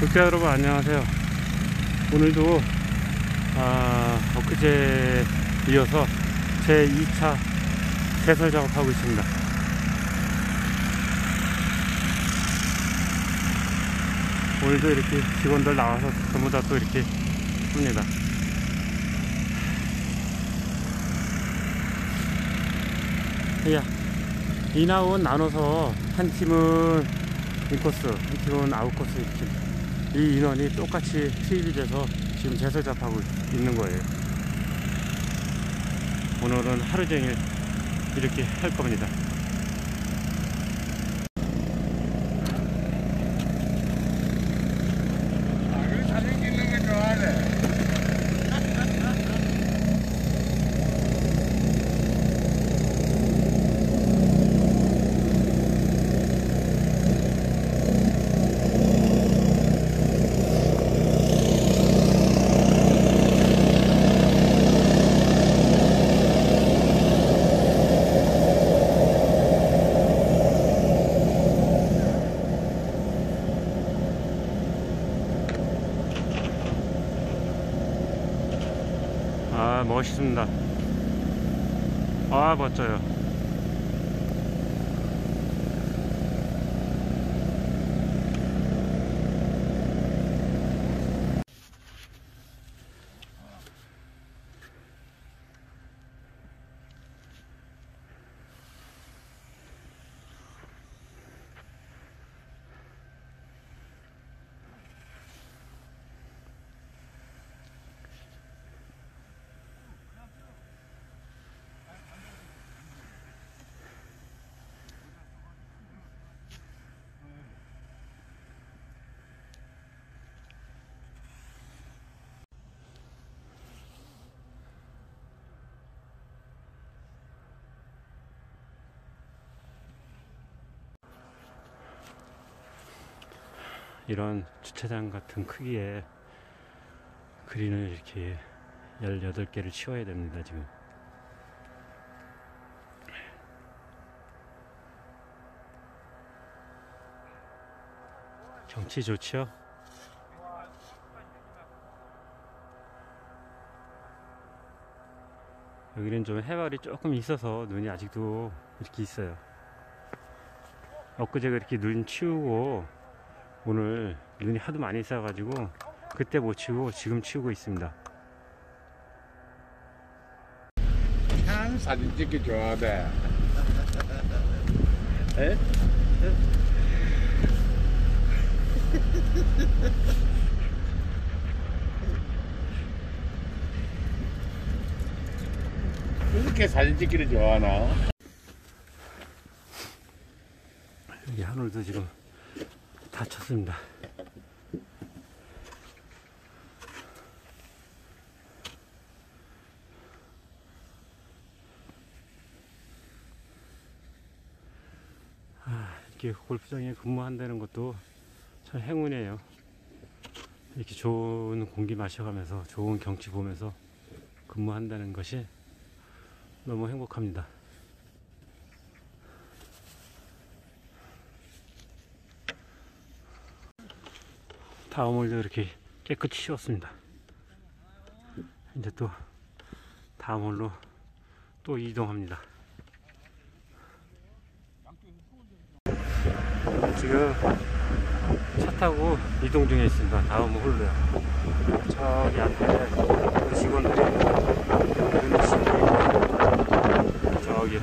독자 여러분 안녕하세요. 오늘도 아, 엊그제 이어서 제 2차 제설 작업하고 있습니다. 오늘도 이렇게 직원들 나와서 전부 다 또 이렇게 합니다. 야, in out 나눠서 한 팀은 인코스, 한 팀은 아웃코스 이렇게 이 인원이 똑같이 투입이 돼서 지금 재설잡하고 있는 거예요. 오늘은 하루 종일 이렇게 할 겁니다. 아, 그 사진 찍는 거 좋아하네. 아, 멋 있습니다. 아, 멋져요. 이런 주차장 같은 크기의 그린을 이렇게 18개를 치워야 됩니다, 지금. 경치 좋죠? 여기는 좀 해발이 조금 있어서 눈이 아직도 이렇게 있어요. 엊그제 그렇게 눈 치우고 오늘 눈이 하도 많이 있어가지고 그때 못 치우고 지금 치우고 있습니다. 참 사진 찍기 좋아하네. 에? 이렇게 사진 찍기를 좋아하나? 여기 하늘도 지금 다 쳤습니다. 아, 이렇게 골프장에 근무한다는 것도 참 행운이에요. 이렇게 좋은 공기 마셔가면서 좋은 경치 보면서 근무한다는 것이 너무 행복합니다. 다음을도 이렇게 깨끗이 치웠습니다. 이제 또 다음 홀로 또 이동합니다. 지금 차 타고 이동 중에 있습니다. 다음 홀로요. 저기 앞에 그 직원들이 눈이 씹히고 저기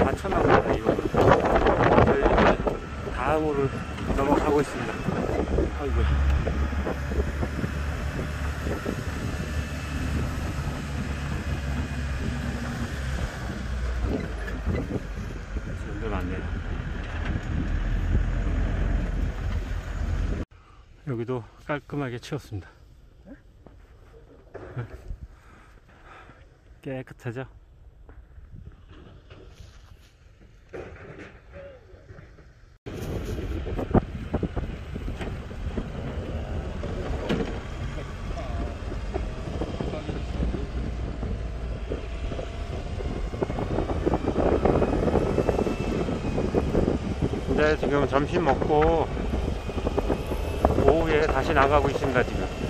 다 쳤나보다 이거. 저희 이제 다음으로 넘어가고 있습니다. 아이고. 지금도 많네요. 여기도 깔끔하게 치웠습니다. 깨끗하죠? 이제 지금 점심 먹고 예, 다시 나가고 있습니다 지금.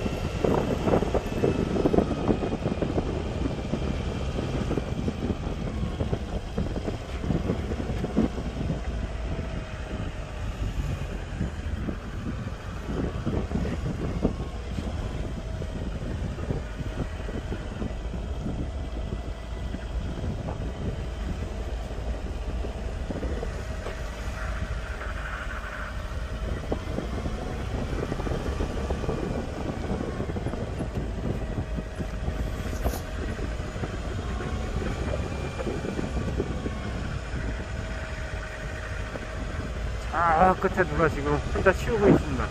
아 끝에 누가 지금 혼자 치우고 있습니다.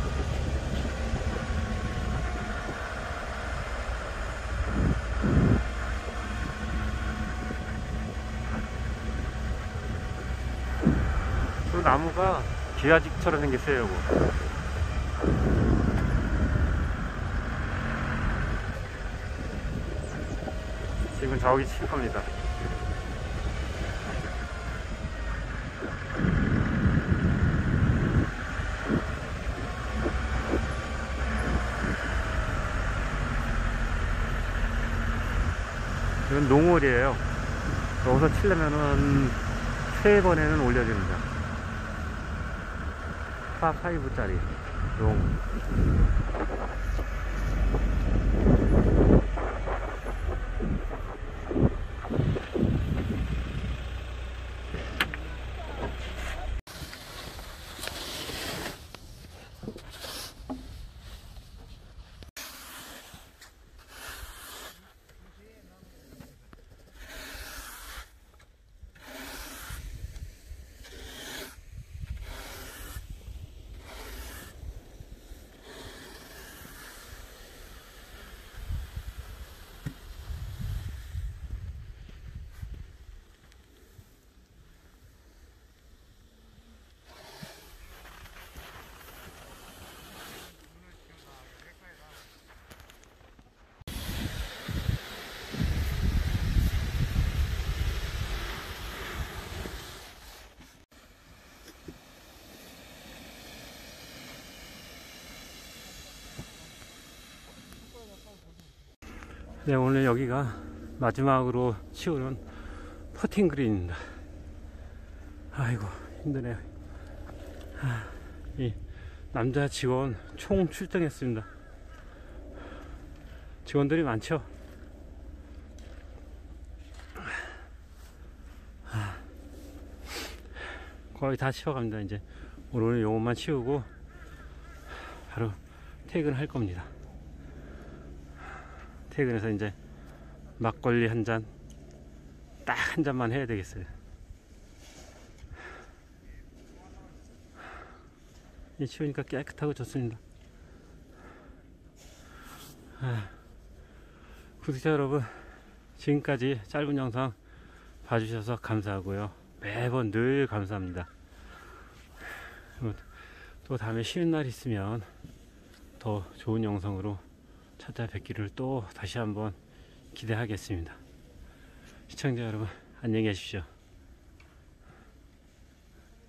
그 나무가 기아집처럼 생겼어요 이거. 지금 저기 칠 겁니다 이건 농월이에요. 여기서 치려면은 세 번에는 올려줍니다. 파5짜리 농. 네, 오늘 여기가 마지막으로 치우는 퍼팅 그린입니다. 아이고, 힘드네요. 아, 이 남자 직원 총 출동했습니다. 직원들이 많죠? 아, 거의 다 치워갑니다, 이제. 오늘 요것만 치우고 바로 퇴근할 겁니다. 퇴근해서 이제 막걸리 한 잔, 딱 한 잔만 해야 되겠어요. 이 치우니까 깨끗하고 좋습니다. 아, 구독자 여러분, 지금까지 짧은 영상 봐주셔서 감사하고요. 매번 늘 감사합니다. 또 다음에 쉬는 날 있으면 더 좋은 영상으로 찾아뵙기를 또 다시 한번 기대하겠습니다. 시청자 여러분, 안녕히 계십시오.